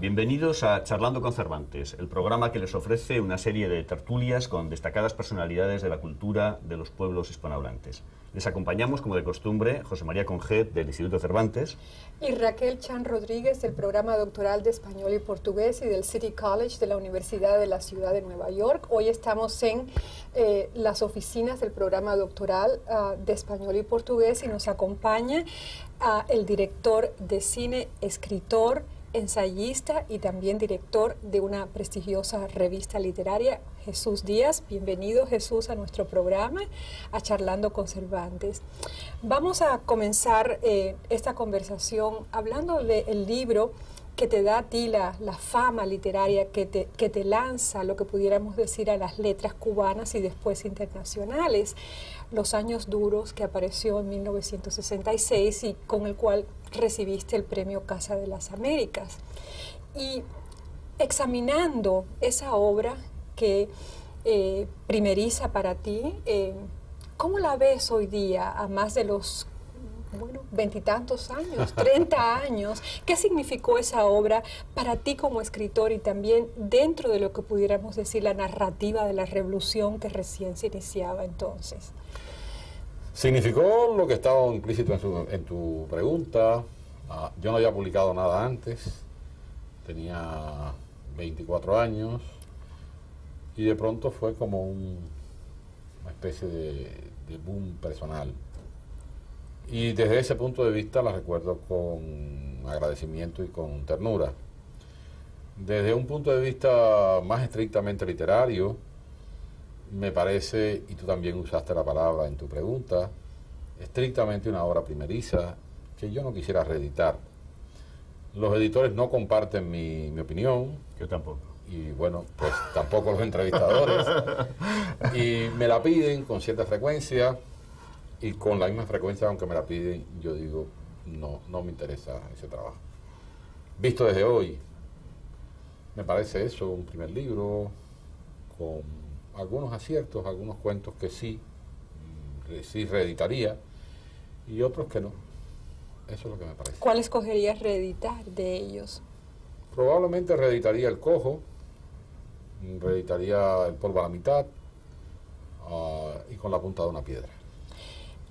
Bienvenidos a Charlando con Cervantes, el programa que les ofrece una serie de tertulias con destacadas personalidades de la cultura de los pueblos hispanohablantes. Les acompañamos, como de costumbre, José María Conjet, del Instituto Cervantes. Y Raquel Chan Rodríguez, del programa doctoral de Español y Portugués y del City College de la Universidad de la Ciudad de Nueva York. Hoy estamos en eh, las oficinas del programa doctoral uh, de Español y Portugués y nos acompaña uh, el director de cine, escritor, ensayista y también director de una prestigiosa revista literaria, Jesús Díaz. Bienvenido Jesús a nuestro programa, a Charlando con Cervantes. Vamos a comenzar eh, esta conversación hablando del libro que te da a ti la, la fama literaria, que te, que te lanza lo que pudiéramos decir a las letras cubanas y después internacionales. Los años duros que apareció en 1966 y con el cual recibiste el premio Casa de las Américas. Y examinando esa obra que eh, primeriza para ti, eh, ¿cómo la ves hoy día a más de los bueno, veintitantos años, 30 años. ¿Qué significó esa obra para ti como escritor y también dentro de lo que pudiéramos decir la narrativa de la revolución que recién se iniciaba entonces? Significó lo que estaba implícito en, su, en tu pregunta. Uh, yo no había publicado nada antes, tenía 24 años y de pronto fue como un, una especie de, de boom personal. Y desde ese punto de vista la recuerdo con agradecimiento y con ternura. Desde un punto de vista más estrictamente literario, me parece, y tú también usaste la palabra en tu pregunta, estrictamente una obra primeriza que yo no quisiera reeditar. Los editores no comparten mi, mi opinión. Yo tampoco. Y bueno, pues tampoco los entrevistadores. y me la piden con cierta frecuencia y con la misma frecuencia, aunque me la piden, yo digo, no, no me interesa ese trabajo. Visto desde hoy, me parece eso, un primer libro con algunos aciertos, algunos cuentos que sí, sí reeditaría y otros que no. Eso es lo que me parece. ¿Cuál escogerías reeditar de ellos? Probablemente reeditaría El Cojo, reeditaría El Polvo a la Mitad uh, y Con la punta de una piedra.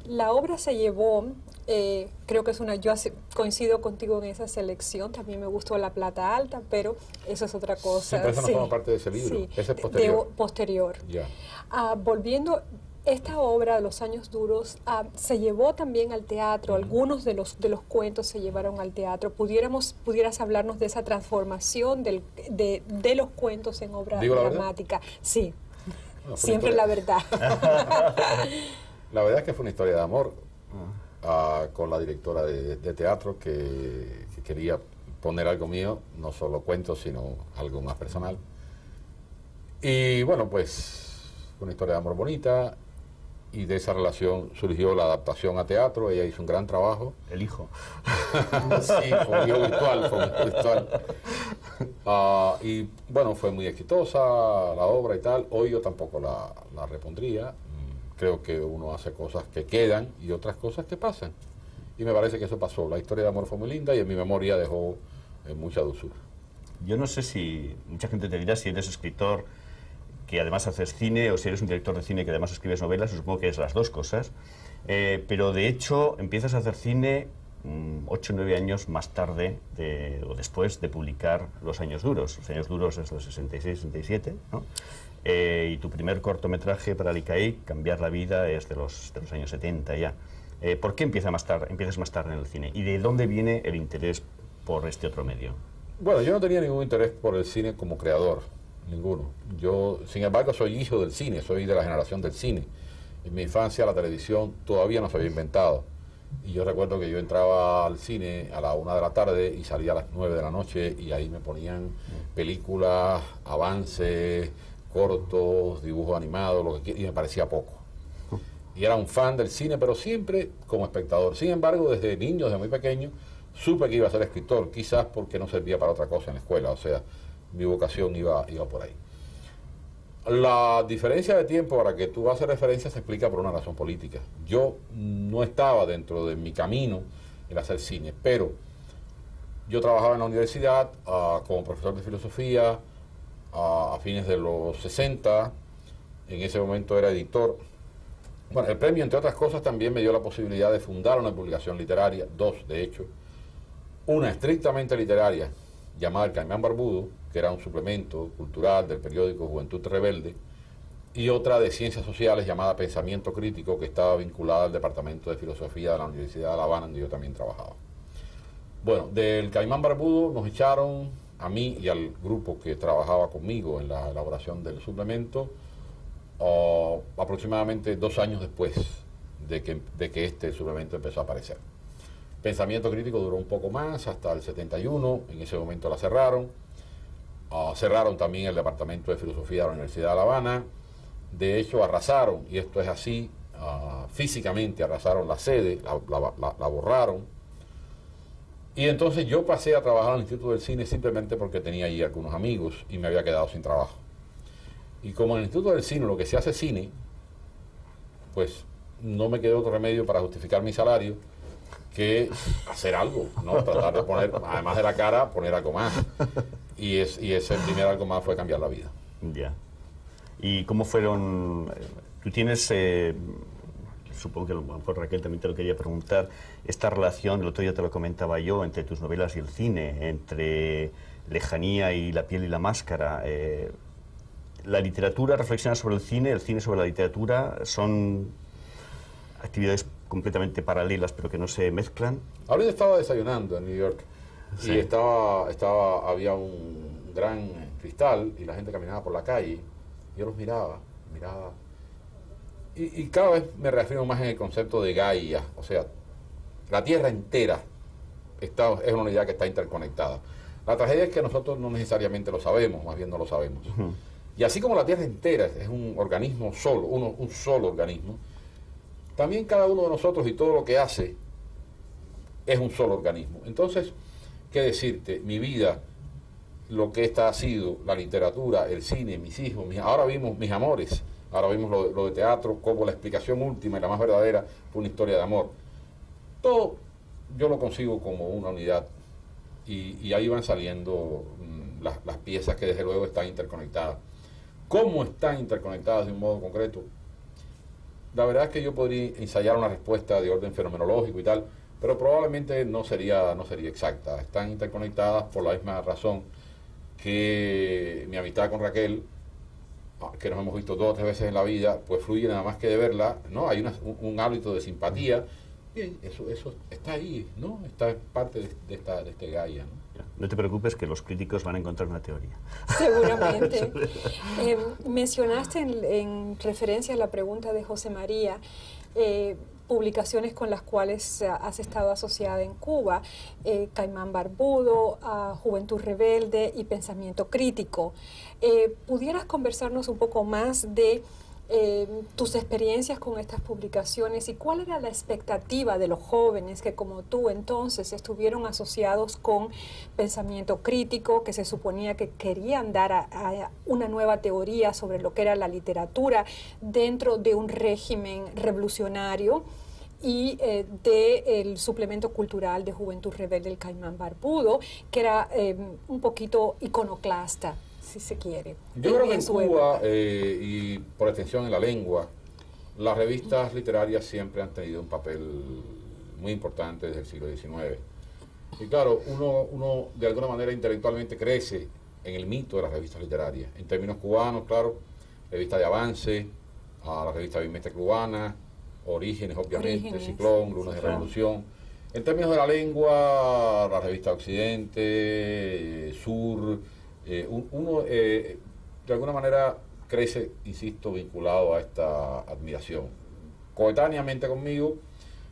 La obra se llevó, eh, creo que es una, yo coincido contigo en esa selección, también me gustó La Plata Alta, pero eso es otra cosa. Sí, pero eso no sí, forma parte de ese libro, sí, ese es posterior. De, posterior. Ya. Uh, volviendo, esta obra de los años duros uh, se llevó también al teatro, algunos de los, de los cuentos se llevaron al teatro. ¿Pudiéramos, ¿Pudieras hablarnos de esa transformación del, de, de, los cuentos en obra ¿Digo dramática? Sí, no, siempre la verdad. la verdad es que fue una historia de amor con la directora de, de teatro que, que quería poner algo mío, no solo cuentos, sino algo más personal. Y bueno, pues fue una historia de amor bonita y de esa relación surgió la adaptación a teatro, ella hizo un gran trabajo. El hijo. sí, fue un hijo virtual, fue un hijo virtual. Uh, y bueno, fue muy exitosa la obra y tal, hoy yo tampoco la, la repondría, creo que uno hace cosas que quedan y otras cosas que pasan. Y me parece que eso pasó, la historia de amor fue muy linda y en mi memoria dejó eh, mucha dulzura. Yo no sé si mucha gente te dirá si eres escritor que además haces cine o si eres un director de cine que además escribes novelas, supongo que es las dos cosas. Eh, pero de hecho empiezas a hacer cine mm, ocho o nueve años más tarde de, o después de publicar Los Años Duros. Los Años Duros es los 66-67, ¿no? Eh, y tu primer cortometraje para Licaí, Cambiar la vida, es de los, de los años 70 ya. Eh, ¿Por qué empieza más tarde, empiezas más tarde en el cine? ¿Y de dónde viene el interés por este otro medio? Bueno, yo no tenía ningún interés por el cine como creador, ninguno. Yo, sin embargo, soy hijo del cine, soy de la generación del cine. En mi infancia la televisión todavía no se había inventado. Y yo recuerdo que yo entraba al cine a la una de la tarde y salía a las nueve de la noche y ahí me ponían películas, avances, cortos, dibujos animados, lo que y me parecía poco. Y era un fan del cine, pero siempre como espectador. Sin embargo, desde niño, desde muy pequeño, supe que iba a ser escritor, quizás porque no servía para otra cosa en la escuela, o sea, mi vocación iba, iba por ahí. La diferencia de tiempo para que tú haces referencia se explica por una razón política. Yo no estaba dentro de mi camino el hacer cine, pero Yo trabajaba en la universidad ah, como profesor de filosofía a fines de los 60. En ese momento era editor. Bueno, el premio, entre otras cosas, también me dio la posibilidad de fundar una publicación literaria, dos de hecho. Una estrictamente literaria, llamada El Caimán Barbudo, que era un suplemento cultural del periódico Juventud Rebelde, y otra de ciencias sociales llamada Pensamiento Crítico, que estaba vinculada al Departamento de Filosofía de la Universidad de La Habana, donde yo también trabajaba. Bueno, del Caimán Barbudo nos echaron a mí y al grupo que trabajaba conmigo en la elaboración del suplemento oh, aproximadamente dos años después de que, de que este suplemento empezó a aparecer. Pensamiento crítico duró un poco más, hasta el 71, en ese momento la cerraron. Ah, cerraron también el Departamento de Filosofía de la Universidad de La Habana. De hecho, arrasaron, y esto es así, ah, físicamente arrasaron la sede, la borraron y entonces yo pasé a trabajar al Instituto del Cine simplemente porque tenía allí algunos amigos y me había quedado sin trabajo. Y como en el Instituto del Cine lo que se hace cine, pues no me quedó otro remedio para justificar mi salario que hacer algo, ¿no? Tratar de poner, además de la cara, poner algo más. Y, es, y ese primer algo más fue cambiar la vida. Ya. ¿Y cómo fueron? Tú tienes eh, supongo que a lo mejor Raquel también te lo quería preguntar, esta relación, el otro día te lo comentaba yo, entre tus novelas y el cine, entre lejanía y la piel y la máscara. Eh, la literatura reflexiona sobre el cine, el cine sobre la literatura, son actividades completamente paralelas pero que no se mezclan. Ahorita estaba desayunando en New York y estaba, estaba, había un gran cristal y la gente caminaba por la calle. Yo los miraba, miraba y, cada vez me refiero más en el concepto de Gaia, o sea, la Tierra entera está, es una unidad que está interconectada. La tragedia es que nosotros no necesariamente lo sabemos, más bien no lo sabemos. Y así como la Tierra entera es un organismo solo, uno, un solo organismo, también cada uno de nosotros y todo lo que hace es un solo organismo. Entonces, ¿qué decirte? Mi vida, lo que esta ha sido, la literatura, el cine, mis hijos, ahora vimos mis amores, Ahora vimos lo, de teatro, como la explicación última y la más verdadera fue una historia de amor. Todo yo lo consigo como una unidad y, ahí van saliendo mm, las, las, piezas que desde luego están interconectadas. ¿Cómo están interconectadas de un modo concreto? La verdad es que yo podría ensayar una respuesta de orden fenomenológico y tal, pero probablemente no sería, no sería exacta. Están interconectadas por la misma razón que mi amistad con Raquel que nos hemos visto dos o tres veces en la vida, pues fluye nada más que de verla, ¿no? Hay un, hábito de simpatía. Bien, eso, eso está ahí, ¿no? Está parte de, esta, de este Gaia, ¿no? No te preocupes que los críticos van a encontrar una teoría. Seguramente. Eh, mencionaste en, referencia a la pregunta de José María eh, publicaciones con las cuales has estado asociada en Cuba, eh, Caimán Barbudo, Juventud Rebelde y Pensamiento Crítico. Eh, ¿Pudieras conversarnos un poco más de eh, tus experiencias con estas publicaciones y cuál era la expectativa de los jóvenes que como tú entonces estuvieron asociados con pensamiento crítico, que se suponía que querían dar a una nueva teoría sobre lo que era la literatura dentro de un régimen revolucionario? y eh, del suplemento cultural de Juventud Rebelde del Caimán Barbudo, que era eh, un poquito iconoclasta, si se quiere. Yo creo que en Cuba, eh, y por extensión en la lengua, las revistas literarias siempre han tenido un papel muy importante desde el siglo XIX. Y claro, uno, uno de alguna manera intelectualmente crece en el mito de las revistas literarias. En términos cubanos, claro, revista de avance, a la revista Bimestre Cubana, Orígenes, obviamente, Ciclón, Lunas de Revolución. En términos de la lengua, la revista Occidente, Sur, eh, uno eh, de alguna manera crece, insisto, vinculado a esta admiración. Coetáneamente conmigo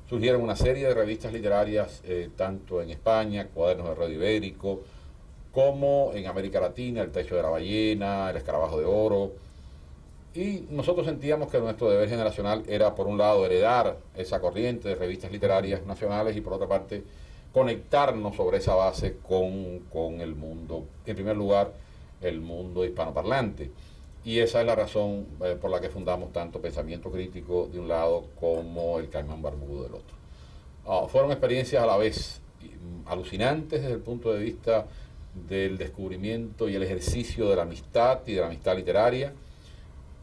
surgieron una serie de revistas literarias, eh, tanto en España, Cuadernos de Radio Ibérico, como en América Latina, El Techo de la Ballena, El Escarabajo de Oro, y nosotros sentíamos que nuestro deber generacional era, por un lado, heredar esa corriente de revistas literarias nacionales y, por otra parte, conectarnos sobre esa base con, el mundo, en primer lugar, el mundo hispanoparlante. Y esa es la razón eh, por la que fundamos tanto Pensamiento Crítico de un lado como el Caimán Barbudo del otro. Ah, fueron experiencias a la vez alucinantes desde el punto de vista del descubrimiento y el ejercicio de la amistad y de la amistad literaria.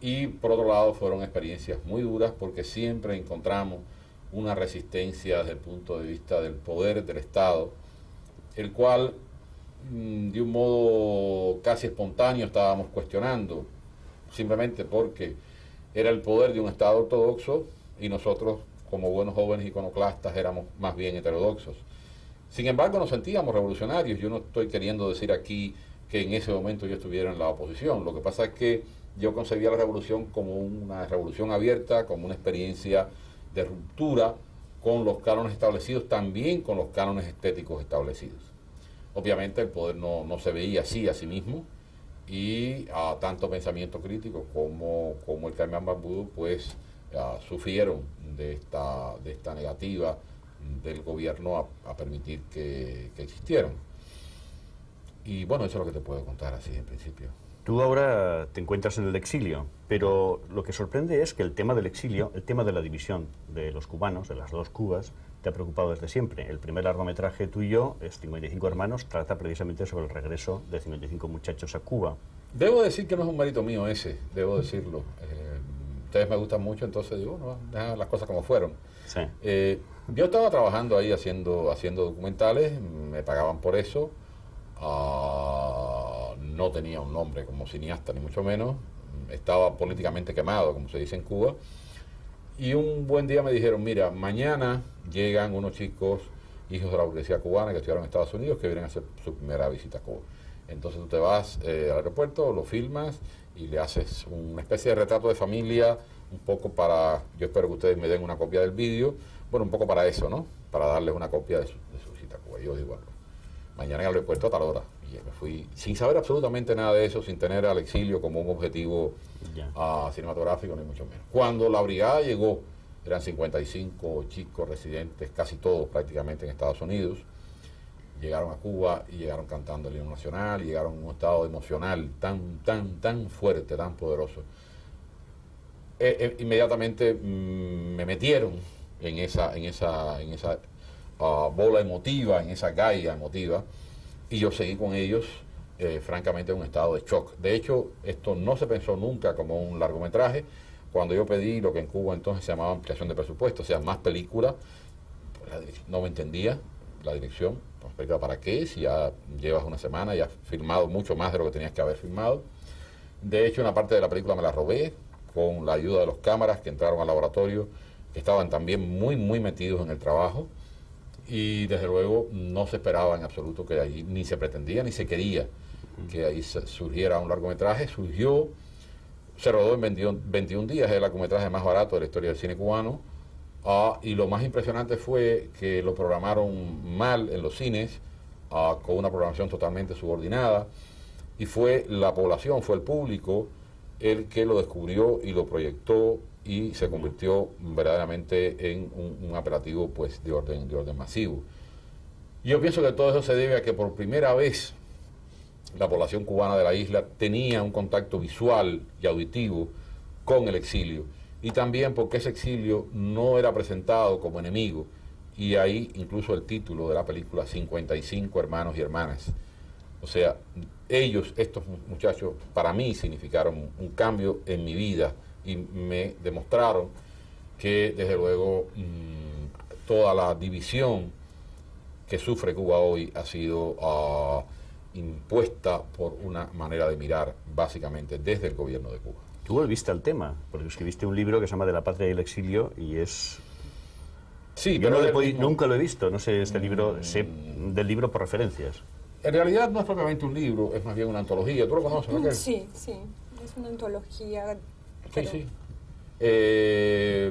Y por otro lado fueron experiencias muy duras porque siempre encontramos una resistencia desde el punto de vista del poder del Estado, el cual mm, de un modo casi espontáneo estábamos cuestionando, simplemente porque era el poder de un Estado ortodoxo y nosotros como buenos jóvenes iconoclastas éramos más bien heterodoxos. Sin embargo, nos sentíamos revolucionarios. Yo no estoy queriendo decir aquí que en ese momento yo estuviera en la oposición. Lo que pasa es que yo concebía la revolución como una revolución abierta, como una experiencia de ruptura con los cánones establecidos, también con los cánones estéticos establecidos. Obviamente el poder no, se veía así a sí mismo y a tanto pensamiento crítico como, como el Carmen Bambú pues sufrieron de esta, de esta negativa del gobierno a, permitir que, existieran. Y bueno, eso es lo que te puedo contar así en principio. Tú ahora te encuentras en el exilio, pero lo que sorprende es que el tema del exilio, el tema de la división de los cubanos, de las dos Cubas, te ha preocupado desde siempre. El primer largometraje tuyo, es 55 hermanos, trata precisamente sobre el regreso de 55 muchachos a Cuba. Debo decir que no es un mérito mío ese, debo decirlo. Eh, ustedes me gustan mucho, entonces digo, no, dejan las cosas como fueron. Eh, yo estaba trabajando ahí haciendo, haciendo documentales, me pagaban por eso. Ah, no tenía un nombre como cineasta, ni mucho menos. Estaba políticamente quemado, como se dice en Cuba. Y un buen día me dijeron, mira, mañana llegan unos chicos, hijos de la burguesía cubana que estudiaron en Estados Unidos, que vienen a hacer su primera visita a Cuba. Entonces tú te vas eh, al aeropuerto, lo filmas y le haces una especie de retrato de familia un poco para, yo espero que ustedes me den una copia del vídeo, bueno, un poco para eso, ¿no? Para darles una copia de su, visita a Cuba. Yo digo, mañana en el aeropuerto a tal hora. Me fui sin saber absolutamente nada de eso, sin tener al exilio como un objetivo ah, cinematográfico, ni mucho menos. Cuando la brigada llegó, eran 55 chicos residentes, casi todos prácticamente en Estados Unidos, llegaron a Cuba y llegaron cantando el himno nacional, y llegaron en un estado emocional tan, tan, tan fuerte, tan poderoso eh, eh, inmediatamente mm, me metieron en esa, en esa, en esa ah, bola emotiva, en esa gaia emotiva, y yo seguí con ellos, eh, francamente, en un estado de shock. De hecho, esto no se pensó nunca como un largometraje. Cuando yo pedí lo que en Cuba entonces se llamaba ampliación de presupuesto, o sea, más película, no me entendía la dirección. Pues, ¿Para qué? Si ya llevas una semana y has filmado mucho más de lo que tenías que haber filmado. De hecho, una parte de la película me la robé, con la ayuda de los cámaras que entraron al laboratorio, que estaban también muy, muy metidos en el trabajo y desde luego no se esperaba en absoluto que ahí, ni se pretendía ni se quería que ahí surgiera un largometraje. Surgió, se rodó en 21, días, es el largometraje más barato de la historia del cine cubano. Ah, y lo más impresionante fue que lo programaron mal en los cines, ah, con una programación totalmente subordinada. Y fue la población, fue el público el que lo descubrió y lo proyectó y se convirtió verdaderamente en un, apelativo pues, de, orden, de orden masivo. Yo pienso que todo eso se debe a que por primera vez la población cubana de la isla tenía un contacto visual y auditivo con el exilio y también porque ese exilio no era presentado como enemigo y ahí incluso el título de la película 55 hermanos y hermanas. O sea, ellos, estos muchachos, para mí significaron un cambio en mi vida y me demostraron que desde luego mm, toda la división que sufre Cuba hoy ha sido ah, impuesta por una manera de mirar básicamente desde el gobierno de Cuba. Tú volviste al tema, porque escribiste un libro que se llama De la patria y el exilio y es... Sí, Yo nunca lo he visto, no sé este libro, sé del libro por referencias. En realidad no es propiamente un libro, es más bien una antología. ¿Tú lo conoces, ¿no? Sí, sí, es una antología. Sí, sí. Eh,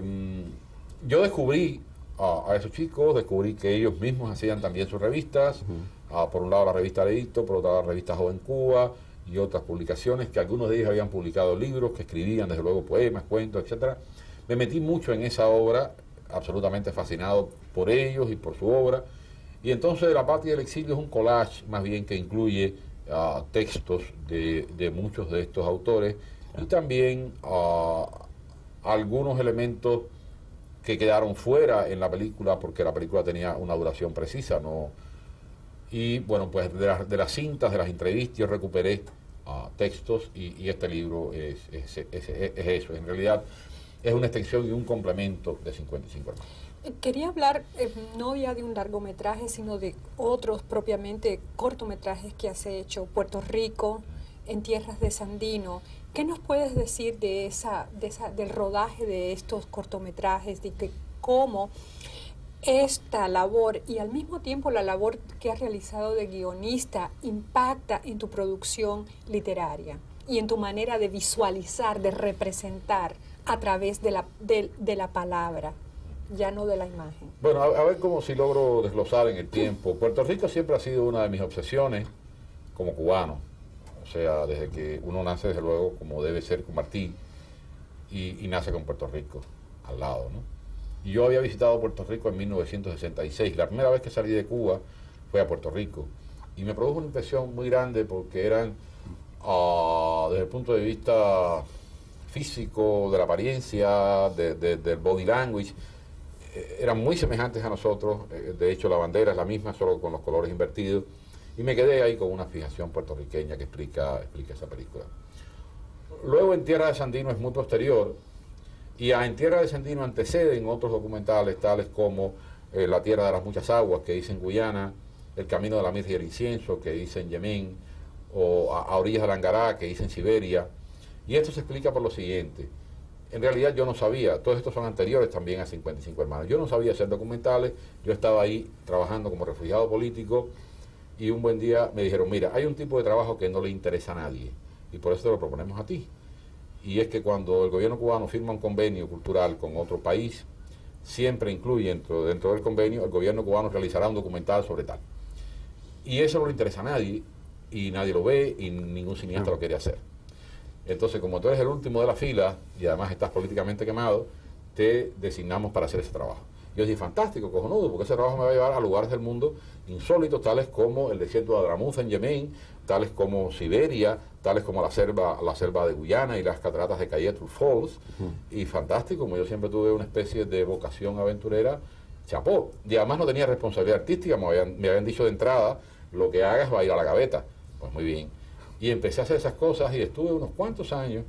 yo descubrí a, esos chicos, descubrí que ellos mismos hacían también sus revistas. Ah, por un lado la revista Leito, por otro lado la revista Joven Cuba y otras publicaciones, que algunos de ellos habían publicado libros, que escribían desde luego poemas, cuentos, etcétera. Me metí mucho en esa obra, absolutamente fascinado por ellos y por su obra. Y entonces La Patria del Exilio es un collage más bien que incluye ah, textos de, muchos de estos autores y también ah, algunos elementos que quedaron fuera en la película porque la película tenía una duración precisa, no, Y bueno, pues de, las- de las cintas, de las entrevistas, yo recuperé ah, textos y, y este libro es, es- es- es- es eso. En realidad es una extensión y un complemento de 55 hermanos. Eh, Quería hablar eh, no ya de un largometraje, sino de otros propiamente cortometrajes que has hecho, Puerto Rico, en tierras de Sandino. ¿Qué nos puedes decir de esa, de esa, del rodaje de estos cortometrajes, de que cómo esta labor y al mismo tiempo la labor que has realizado de guionista impacta en tu producción literaria y en tu manera de visualizar, de representar a través de la, de, de la palabra, ya no de la imagen? Bueno, a, a ver cómo si logro desglosar en el tiempo. Puerto Rico siempre ha sido una de mis obsesiones como cubano. Sea, desde que uno nace, desde luego, como debe ser con Martí, y, nace con Puerto Rico al lado, ¿no? Yo había visitado Puerto Rico en 1966. La primera vez que salí de Cuba fue a Puerto Rico. Y me produjo una impresión muy grande porque eran, ah, desde el punto de vista físico, de la apariencia, de- del body language, eh, eran muy semejantes a nosotros. eh, de hecho, la bandera es la misma, solo con los colores invertidos. Y me quedé ahí con una fijación puertorriqueña que explica, explica esa película. Luego en Tierra de Sandino es muy posterior y a En Tierra de Sandino anteceden otros documentales tales como eh, La Tierra de las Muchas Aguas que hice en Guyana, El Camino de la Mirra y el Incienso que hice en Yemen o A, a Orillas del Angará que hice en Siberia. Y esto se explica por lo siguiente. En realidad yo no sabía, todos estos son anteriores también a 55 hermanos, yo no sabía hacer documentales, yo estaba ahí trabajando como refugiado político y un buen día me dijeron, mira, hay un tipo de trabajo que no le interesa a nadie y por eso te lo proponemos a ti. Y es que cuando el gobierno cubano firma un convenio cultural con otro país, siempre incluye dentro, del convenio, el gobierno cubano realizará un documental sobre tal. Y eso no le interesa a nadie y nadie lo ve y ningún cineasta lo quiere hacer. Entonces, como tú eres el último de la fila y además estás políticamente quemado, te designamos para hacer ese trabajo. Yo dije, fantástico, cojonudo, porque ese trabajo me va a llevar a lugares del mundo insólitos, tales como el desierto de Adramuza en Yemen, tales como Siberia, tales como la selva, la selva de Guyana y las cataratas de Cayetul Falls. Y fantástico, como yo siempre tuve una especie de vocación aventurera, chapó. Y además no tenía responsabilidad artística, me habían, me habían dicho de entrada, lo que hagas va a ir a la gaveta. Pues muy bien. Y empecé a hacer esas cosas y estuve unos cuantos años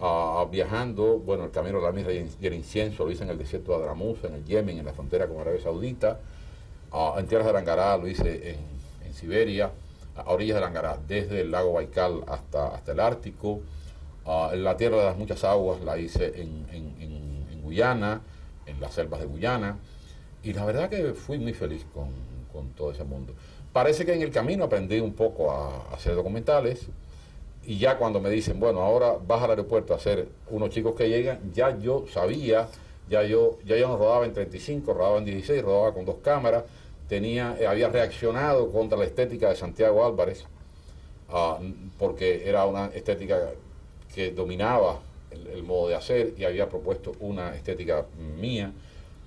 ah, viajando, bueno, el camino de la mirra y el- incienso lo hice en el desierto de Adramuza, en el Yemen, en la frontera con Arabia Saudita, Ah, en tierras de Arangará lo hice en, Siberia, a orillas de Arangará, desde el lago Baikal hasta, hasta el Ártico, en la tierra de las muchas aguas la hice en, Guyana, en las selvas de Guyana, y la verdad que fui muy feliz con, con todo ese mundo. Parece que en el camino aprendí un poco a hacer documentales, y ya cuando me dicen, bueno, ahora vas al aeropuerto a hacer unos chicos que llegan, ya yo sabía, ya yo, ya yo no rodaba en 35, rodaba en 16, rodaba con dos cámaras, tenía, eh, había reaccionado contra la estética de Santiago Álvarez, ah, porque era una estética que dominaba el, modo de hacer y había propuesto una estética mía.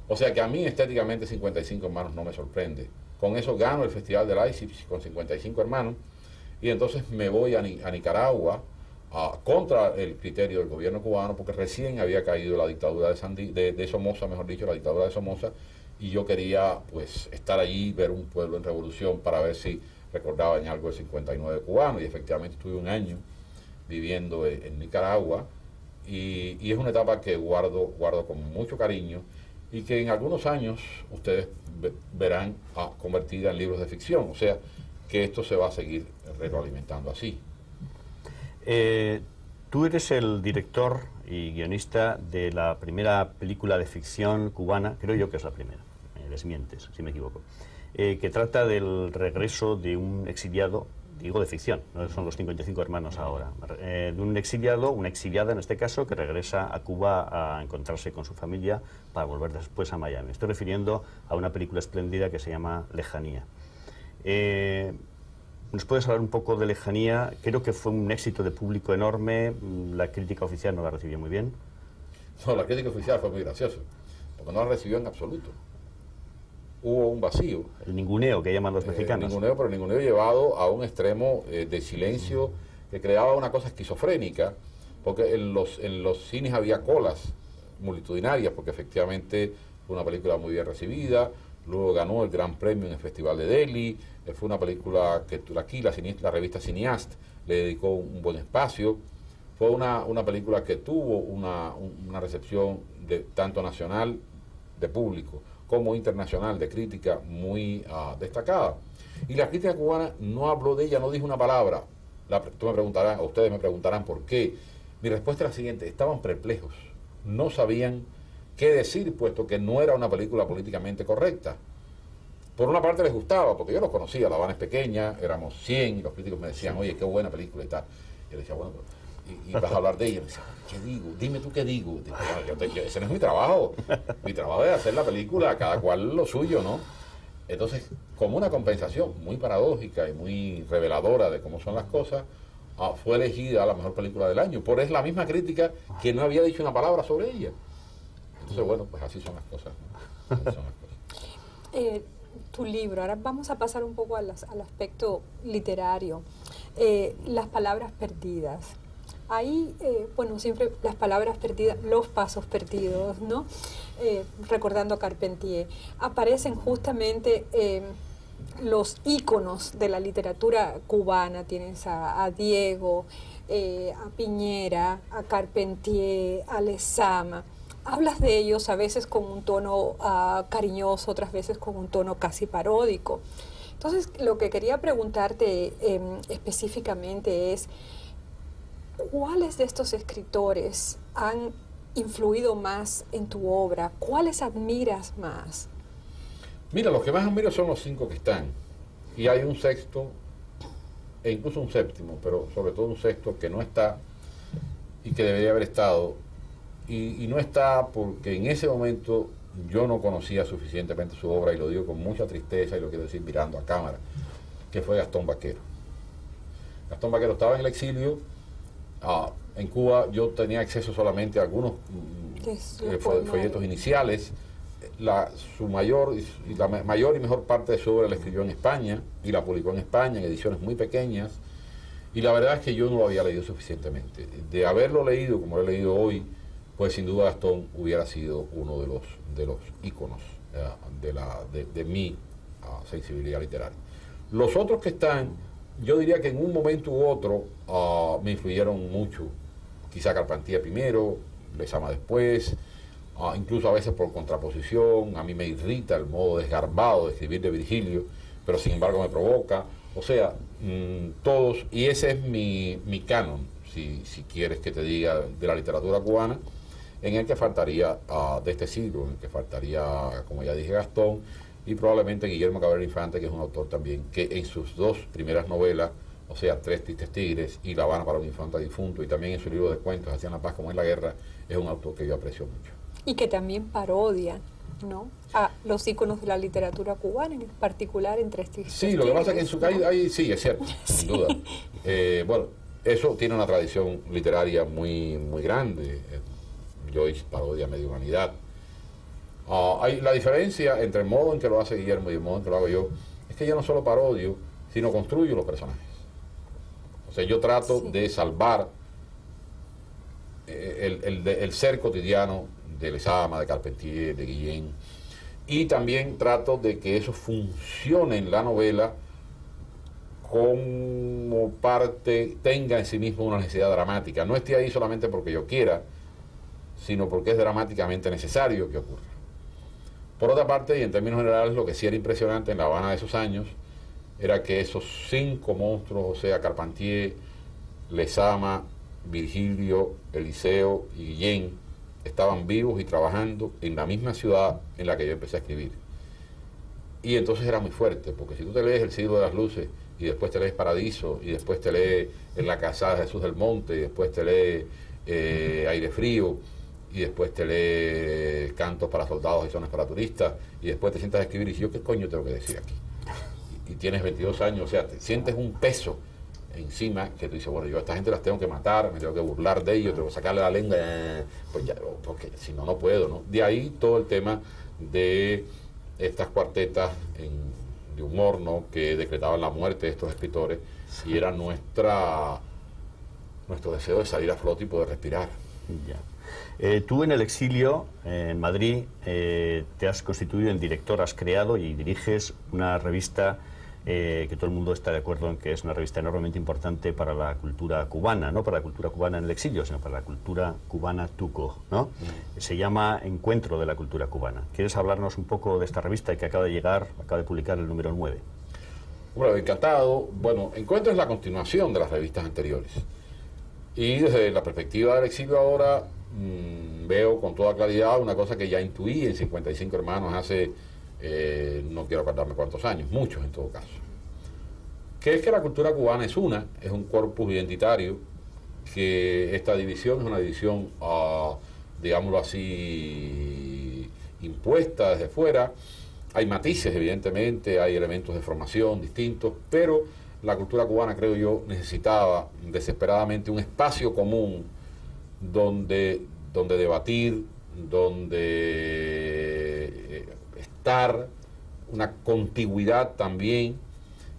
O sea que a mí estéticamente 55 hermanos no me sorprende. Con eso gano el Festival del ICIPS con 55 hermanos y entonces me voy a, Ni- a Nicaragua contra el criterio del gobierno cubano porque recién había caído la dictadura de, Sandi- de, Somoza, mejor dicho, la dictadura de Somoza y yo quería pues estar allí, ver un pueblo en revolución para ver si recordaba en algo el 59 cubano. Y efectivamente estuve un año viviendo en, en Nicaragua y, es una etapa que guardo, guardo con mucho cariño y que en algunos años ustedes ve- verán ah, convertida en libros de ficción, o sea que esto se va a seguir retroalimentando así. Eh, tú eres el director y guionista de la primera película de ficción cubana, creo yo que es la primera, me desmientes si me equivoco, eh, que trata del regreso de un exiliado, digo de ficción, no son los 55 hermanos ahora, eh, de un exiliado, una exiliada en este caso, que regresa a Cuba a encontrarse con su familia para volver después a Miami. Estoy refiriendo a una película espléndida que se llama Lejanía. Eh, ¿Nos puedes hablar un poco de Lejanía? Creo que fue un éxito de público enorme, mm, la crítica oficial no la recibió muy bien. No, la crítica oficial fue muy graciosa, porque no la recibió en absoluto. Hubo un vacío. El ninguneo que llaman los Eh, mexicanos. ninguneo, pero ninguneo llevado a un extremo eh, de silencio que creaba una cosa esquizofrénica, porque en los, en los cines había colas multitudinarias, porque efectivamente fue una película muy bien recibida, luego ganó el Gran Premio en el Festival de Delhi, eh, fue una película que aquí la, la revista Cineast le dedicó un buen espacio, fue una, una película que tuvo una, una recepción de, tanto nacional de público como internacional de crítica muy ah, destacada. Y la crítica cubana no habló de ella, no dijo una palabra. La, me ustedes me preguntarán por qué. Mi respuesta es la siguiente, estaban perplejos, no sabían qué decir, puesto que no era una película políticamente correcta. Por una parte les gustaba, porque yo los conocía, La Habana es pequeña, éramos 100, y los críticos me decían, oye, qué buena película y tal. Y yo decía, bueno, y, vas a hablar de ella. Y decía, ¿qué digo? Dime tú qué digo. ese no es mi trabajo. Mi trabajo es hacer la película, cada cual lo suyo, ¿no? Entonces, como una compensación muy paradójica y muy reveladora de cómo son las cosas, ah, fue elegida la mejor película del año. Por es la misma crítica que no había dicho una palabra sobre ella. Entonces, bueno, pues así son las cosas. Eh, tu libro, ahora vamos a pasar un poco al, aspecto literario. Eh, las palabras perdidas. Ahí, eh, bueno, siempre las palabras perdidas, los pasos perdidos, ¿no? Recordando a Carpentier, aparecen justamente los íconos de la literatura cubana. Tienes a, Diego, a Piñera, a Carpentier, a Lezama. Hablas de ellos a veces con un tono ah, cariñoso, otras veces con un tono casi paródico. Entonces, lo que quería preguntarte em, específicamente es, ¿cuáles de estos escritores han influido más en tu obra? ¿Cuáles admiras más? Mira, los que más admiro son los cinco que están. Y hay un sexto, e incluso un séptimo, pero sobre todo un sexto que no está y que debería haber estado. Y, y no está porque en ese momento yo no conocía suficientemente su obra, y lo digo con mucha tristeza, y lo quiero decir mirando a cámara, que fue Gastón Vaquero. Gastón Vaquero estaba en el exilio, Ah, en Cuba yo tenía acceso solamente a algunos mm, eh, folletos iniciales. La, su mayor y la mayor y mejor parte de su obra la escribió en España y la publicó en España en ediciones muy pequeñas. Y la verdad es que yo no lo había leído suficientemente. De haberlo leído como lo he leído hoy, pues sin duda Gastón hubiera sido uno de los, de los íconos eh, de, la, de, mi ah, sensibilidad literaria. Los otros que están yo diría que en un momento u otro ah, me influyeron mucho. Quizá Carpantía primero, Lesama después, ah, incluso a veces por contraposición. A mí me irrita el modo desgarbado de escribir de Virgilio, pero sin embargo me provoca. O sea, mm, todos, y ese es mi, mi canon, si, si, quieres que te diga, de la literatura cubana, en el que faltaría uh, de este siglo, en el que faltaría, como ya dije, Gastón, y probablemente Guillermo Cabrera Infante, que es un autor también que en sus dos primeras novelas, o sea, Tres Tristes Tigres y La Habana para un infante difunto, y también en su libro de cuentos, Hacían la paz como en la guerra, es un autor que yo aprecio mucho. Y que también parodia ¿no? a los íconos de la literatura cubana, en particular en Tres Tristes Sí, lo que pasa es que en su calle, ahí sí, es cierto, sin duda. Eh, bueno, eso tiene una tradición literaria muy, muy grande. Joyce parodia medio humanidad, Ah, hay la diferencia entre el modo en que lo hace Guillermo y el modo en que lo hago yo es que yo no solo parodio, sino construyo los personajes. O sea, yo trato de salvar eh, el, ser cotidiano de Lesama, de Carpentier, de Guillén, y también trato de que eso funcione en la novela como parte, tenga en sí mismo una necesidad dramática. No esté ahí solamente porque yo quiera, sino porque es dramáticamente necesario que ocurra. Por otra parte, y en términos generales, lo que sí era impresionante en La Habana de esos años era que esos cinco monstruos, o sea, Carpentier, Lezama, Virgilio, Eliseo y Guillén, estaban vivos y trabajando en la misma ciudad en la que yo empecé a escribir. Y entonces era muy fuerte, porque si tú te lees El siglo de las luces, y después te lees Paradiso, y después te lees En la casa de Jesús del Monte, y después te lees eh, Aire Frío, y después te lee cantos para soldados y zonas para turistas, y después te sientas a escribir y dices, yo qué coño tengo que decir aquí. Y, tienes 22 años, o sea, te sientes un peso encima que tú dices, bueno, yo a esta gente las tengo que matar, me tengo que burlar de ellos, tengo que sacarle la lengua, pues ya, porque si no, no puedo, ¿no? De ahí todo el tema de estas cuartetas de humor, ¿no? Que decretaban la muerte de estos escritores y era nuestra nuestro deseo de salir a flote y poder respirar. Ya. Eh, tú en el exilio, eh, en Madrid, eh, te has constituido en director, has creado y diriges una revista que todo el mundo está de acuerdo en que es una revista enormemente importante para la cultura cubana, no para la cultura cubana en el exilio, sino para la cultura cubana tuco, ¿no? Mm. Se llama Encuentro de la Cultura Cubana. ¿Quieres hablarnos un poco de esta revista que acaba de llegar, acaba de publicar el número 9? Bueno, encantado. Bueno, Encuentro es la continuación de las revistas anteriores. Y desde la perspectiva del exilio ahora mm, veo con toda claridad una cosa que ya intuí en 55 hermanos hace, eh, no quiero acordarme cuántos años, muchos en todo caso. Que es que la cultura cubana es una, es un corpus identitario, que esta división es una división, uh, digámoslo así, impuesta desde fuera. Hay matices, evidentemente, hay elementos de formación distintos, pero la cultura cubana, creo yo, necesitaba desesperadamente un espacio común donde, donde debatir, donde eh, estar, una contigüidad también.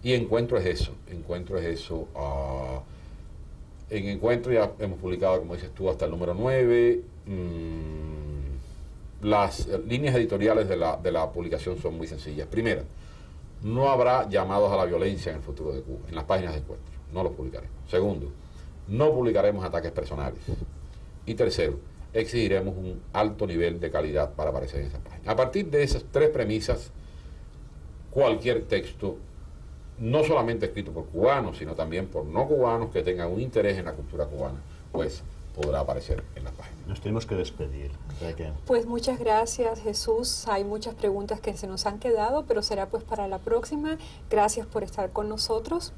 Y encuentro es eso, encuentro es eso. Ah, en encuentro ya hemos publicado, como dices tú, hasta el número 9. Mm, las líneas editoriales de la, de la publicación son muy sencillas. Primera, no habrá llamados a la violencia en el futuro de Cuba, en las páginas de encuentro. No los publicaremos. Segundo, no publicaremos ataques personales. Y tercero, exigiremos un alto nivel de calidad para aparecer en esas páginas. A partir de esas tres premisas, cualquier texto, no solamente escrito por cubanos, sino también por no cubanos que tengan un interés en la cultura cubana, pues podrá aparecer en la página. Nos tenemos que despedir. Pues muchas gracias Jesús. Hay muchas preguntas que se nos han quedado, pero será pues para la próxima. Gracias por estar con nosotros.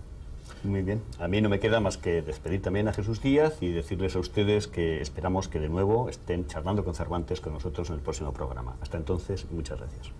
Muy bien. A mí no me queda más que despedir también a Jesús Díaz y decirles a ustedes que esperamos que de nuevo estén charlando con Cervantes con nosotros en el próximo programa. Hasta entonces, muchas gracias.